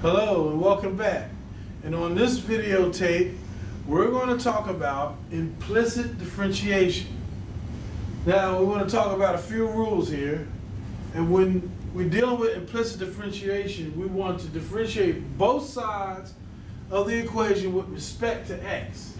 Hello and welcome back. And on this videotape, we're going to talk about implicit differentiation. Now, we want to talk about a few rules here. And when we're dealing with implicit differentiation, we want to differentiate both sides of the equation with respect to x.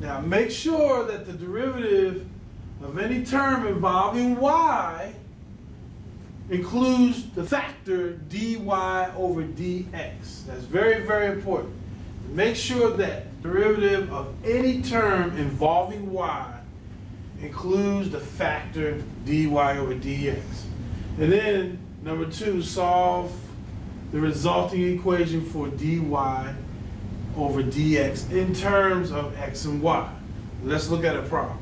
Now, make sure that the derivative of any term involving y includes the factor dy over dx. That's very, very important. Make sure that derivative of any term involving y includes the factor dy over dx. And then, number two, solve the resulting equation for dy over dx in terms of x and y. Let's look at a problem.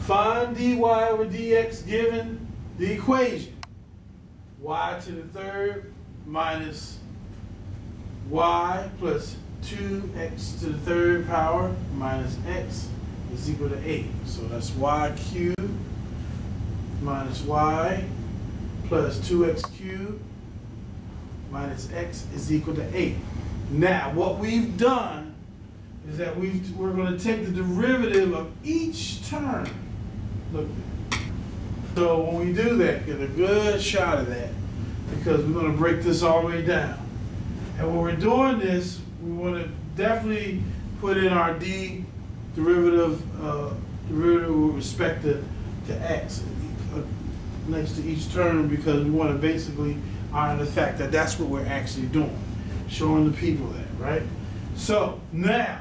Find dy over dx given the equation y to the third minus y plus 2x to the third power minus x is equal to 8. So that's y cubed minus y plus 2x cubed minus x is equal to 8. Now, what we've done is that we've, we're going to take the derivative of each term. Look, so when we do that, get a good shot of that because we're going to break this all the way down. And when we're doing this, we want to definitely put in our d derivative, uh, derivative with respect to, to x uh, next to each term because we want to basically honor the fact that that's what we're actually doing, showing the people that, right? So now,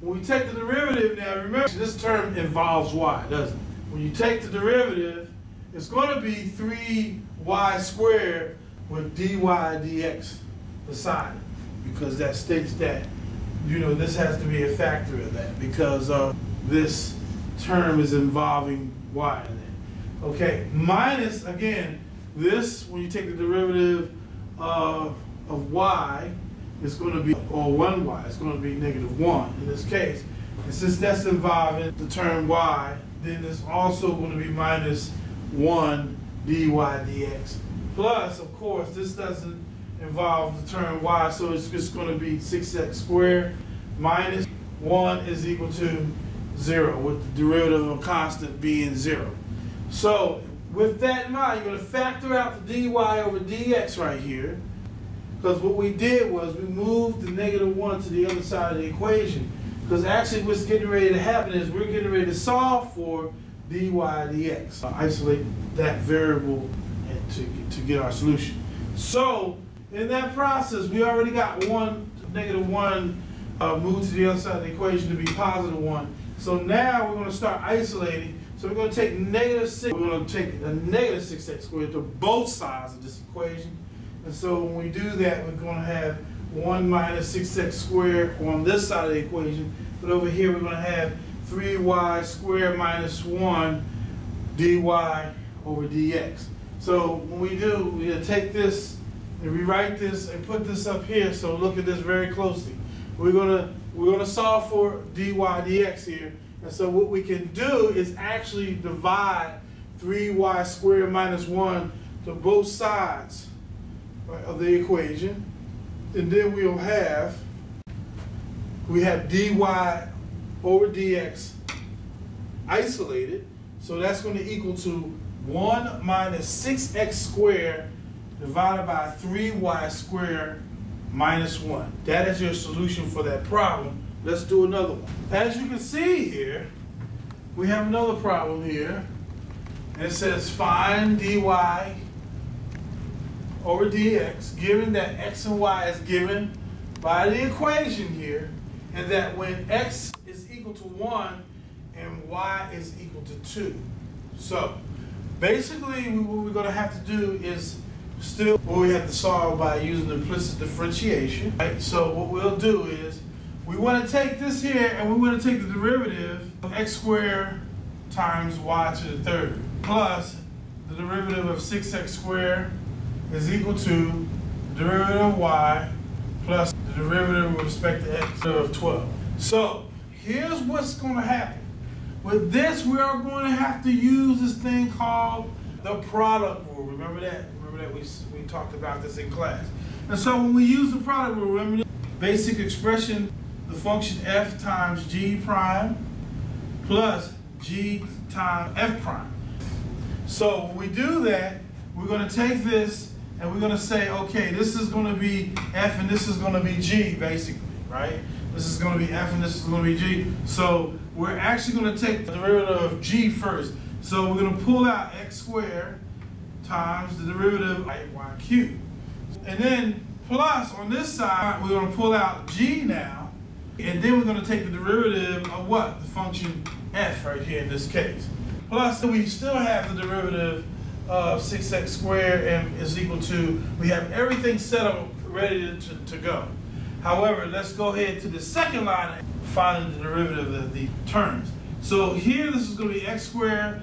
when we take the derivative now, remember this term involves y, doesn't it? When you take the derivative, it's going to be 3y squared with dy dx beside it because that states that you know this has to be a factor of that because uh, this term is involving y in it. Okay, minus again this when you take the derivative of, of y it's going to be or 1y it's going to be negative 1 in this case and since that's involving the term y then it's also going to be minus 1 dy dx. Plus, of course, this doesn't involve the term y, so it's just going to be 6x squared minus 1 is equal to 0, with the derivative of a constant being 0. So, with that in mind, you're going to factor out the dy over dx right here, because what we did was we moved the negative 1 to the other side of the equation. Because actually what's getting ready to happen is we're getting ready to solve for dy dx. Isolate that variable to, to get our solution. So in that process, we already got one negative one uh, moved to the other side of the equation to be positive one. So now we're going to start isolating. So we're going to take negative 6, we're going to take a negative 6x squared to both sides of this equation. And so when we do that, we're going to have 1 minus 6x squared on this side of the equation. But over here, we're going to have 3y squared minus 1 dy over dx. So when we do, we take this and rewrite this and put this up here. So look at this very closely. We're gonna we're gonna solve for dy dx here. And so what we can do is actually divide 3y squared minus 1 to both sides of the equation. And then we'll have, we have dy over dx isolated. So that's going to equal to 1 minus 6x squared divided by 3y squared minus 1. That is your solution for that problem. Let's do another one. As you can see here, we have another problem here. And it says find dy over dx, given that x and y is given by the equation here, and that when x equal to 1 and y is equal to 2. So basically what we're going to have to do is still what we have to solve by using implicit differentiation. Right? So what we'll do is we want to take this here and we want to take the derivative of x squared times y to the third plus the derivative of 6x squared is equal to the derivative of y plus the derivative with respect to x of 12. So here's what's going to happen. With this, we are going to have to use this thing called the product rule. Remember that? Remember that we, we talked about this in class. And so when we use the product rule, remember the basic expression, the function f times g prime plus g times f prime. So when we do that, we're going to take this and we're going to say, okay, this is going to be f and this is going to be g, basically, right? This is going to be f and this is going to be g. So we're actually going to take the derivative of g first. So we're going to pull out x squared times the derivative of y cubed. And then plus on this side, we're going to pull out g now. And then we're going to take the derivative of what? The function f right here in this case. Plus we still have the derivative of 6x squared and is equal to, we have everything set up ready to, to go. However, let's go ahead to the second line finding the derivative of the terms. So here this is going to be x squared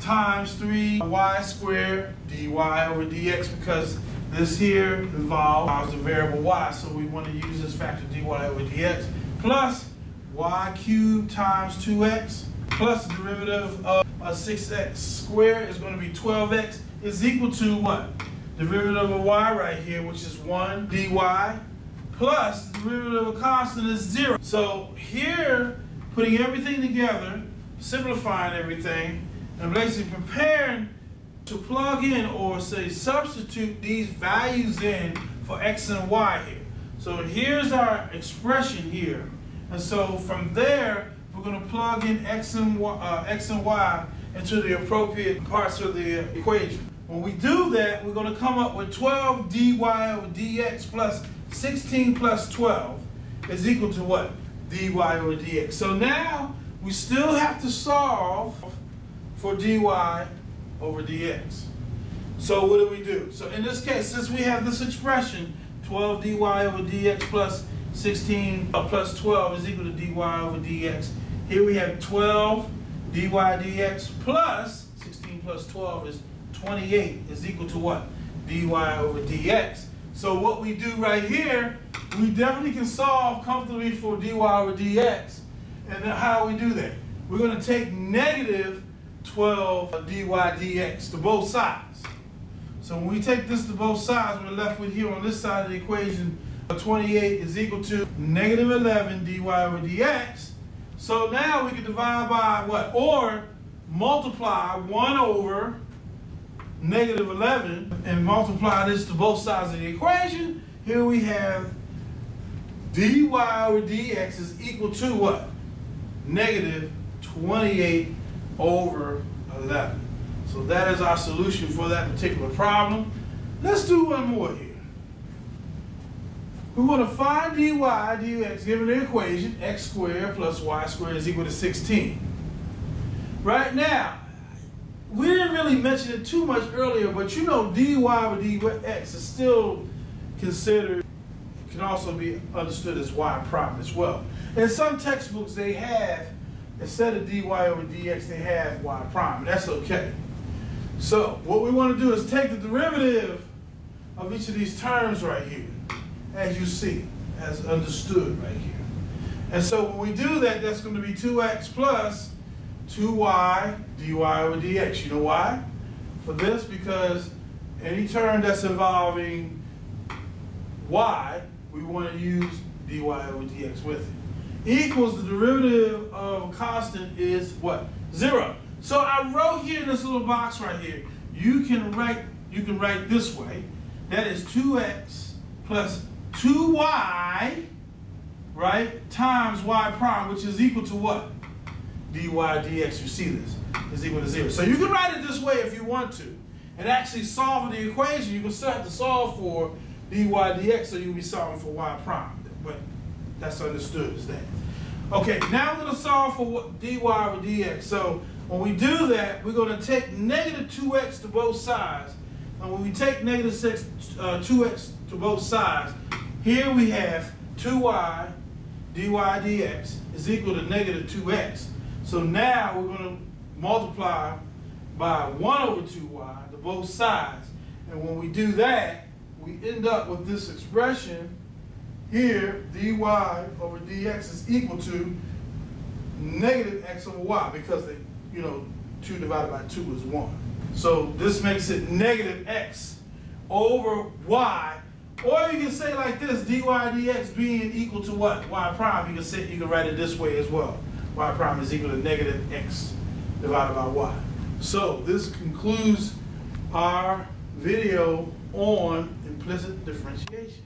times 3y squared dy over dx because this here involves the variable y, so we want to use this factor dy over dx plus y cubed times 2x plus the derivative of a 6x squared is going to be 12x is equal to what? Derivative of y right here, which is 1 dy plus the derivative of a constant is 0. So here, putting everything together, simplifying everything, and basically preparing to plug in or say substitute these values in for x and y here. So here's our expression here. And so from there, we're going to plug in x and, y, uh, x and y into the appropriate parts of the equation. When we do that, we're going to come up with 12 dy over dx plus 16 plus 12 is equal to what? dy over dx. So now we still have to solve for dy over dx. So what do we do? So in this case, since we have this expression, 12 dy over dx plus 16 uh, plus 12 is equal to dy over dx. Here we have 12 dy dx plus 16 plus 12 is 28 is equal to what? dy over dx. So what we do right here, we definitely can solve comfortably for dy over dx. And then how we do that? We're going to take negative 12 dy dx to both sides. So when we take this to both sides, we're left with here on this side of the equation, 28 is equal to negative 11 dy over dx. So now we can divide by what? Or multiply 1 over negative 11 and multiply this to both sides of the equation. Here we have dy over dx is equal to what? Negative 28 over 11. So that is our solution for that particular problem. Let's do one more here. We want to find dy dx given the equation x squared plus y squared is equal to 16. Right now, we didn't really mention it too much earlier, but you know dy over dx is still considered, can also be understood as y prime as well. In some textbooks, they have instead of dy over dx, they have y prime. That's okay. So what we want to do is take the derivative of each of these terms right here, as you see, as understood right here. And so when we do that, that's going to be 2x plus 2y dy over dx. You know why? For this, because any term that's involving y, we want to use dy over dx with it equals the derivative of constant is what? Zero. So I wrote here in this little box right here, you can write, you can write this way. That is 2x plus 2y, right, times y prime, which is equal to what? Dy dx, you see this, is equal to zero. So you can write it this way if you want to. And actually solving the equation, you can still have to solve for dy dx, so you'll be solving for y prime. But that's understood as that. Okay, now we're going to solve for dy over dx. So when we do that, we're going to take negative 2x to both sides. And when we take negative 6, uh, 2x to both sides, here we have 2y dy dx is equal to negative 2x. So now we're going to multiply by 1 over 2y to both sides. And when we do that, we end up with this expression here, dy over dx is equal to negative x over y because the, you know, 2 divided by 2 is 1. So this makes it negative x over y. Or you can say like this, dy dx being equal to what? y prime. You can say you can write it this way as well. Y prime is equal to negative x divided by y. So this concludes our video on implicit differentiation.